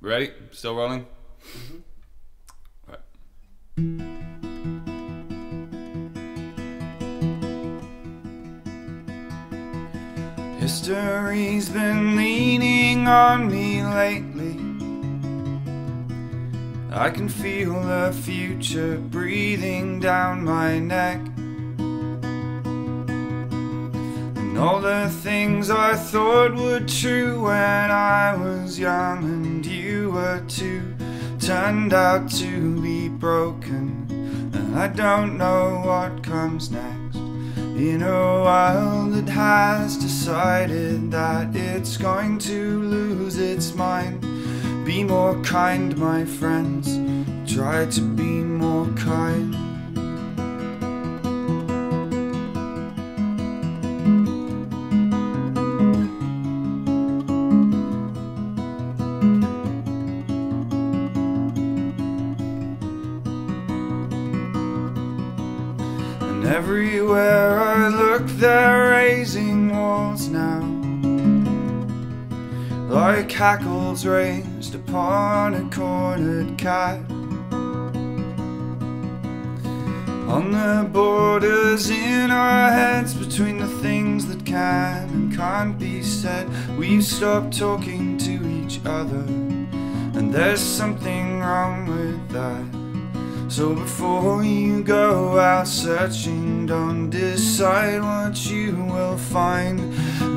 Ready? Still rolling? Mm-hmm. Right. History's been leaning on me lately. I can feel the future breathing down my neck. And all the things I thought were true when I was young and were too turned out to be broken. And I don't know what comes next. In a world that has decided that it's going to lose its mind. Be more kind, my friends. Try to be more kind. Everywhere I look, they're raising walls now. Like hackles raised upon a cornered cat. On the borders in our heads between the things that can and can't be said, we've stopped talking to each other. And there's something wrong with that. So before you go out searching, don't decide what you will find.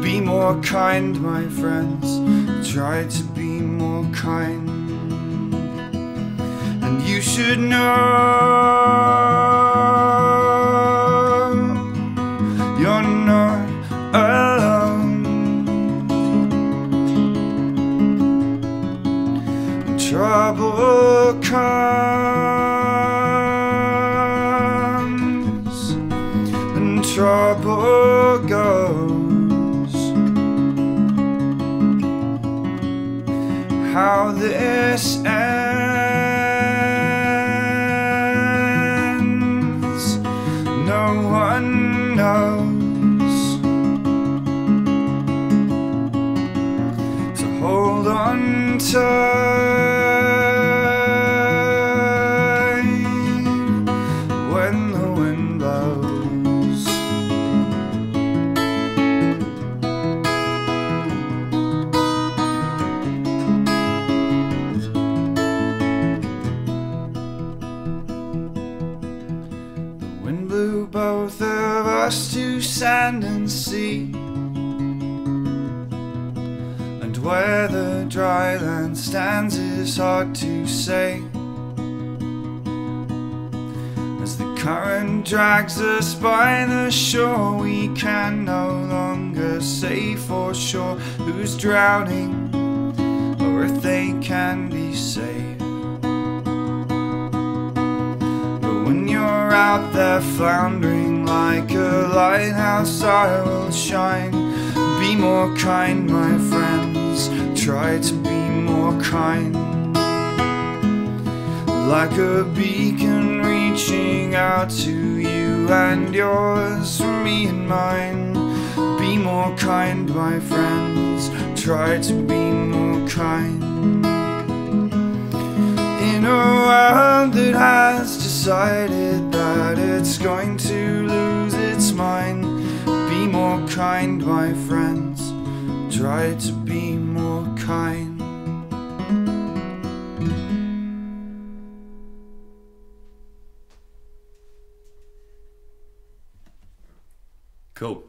Be more kind, my friends. Try to be more kind. And you should know you're not alone. Trouble comes trouble goes. How this ends, no one knows. So hold on tight us to sand and sea. And where the dry land stands is hard to say. As the current drags us by the shore, we can no longer say for sure who's drowning or if they can be saved. You're out there floundering like a lighthouse, I will shine. Be more kind, my friends. Try to be more kind. Like a beacon reaching out to you and yours from me and mine. Be more kind, my friends. Try to be more kind. In a world that has decided that it's going to lose its mind, be more kind, my friends. Try to be more kind. Cool.